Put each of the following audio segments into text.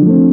Música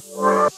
Thank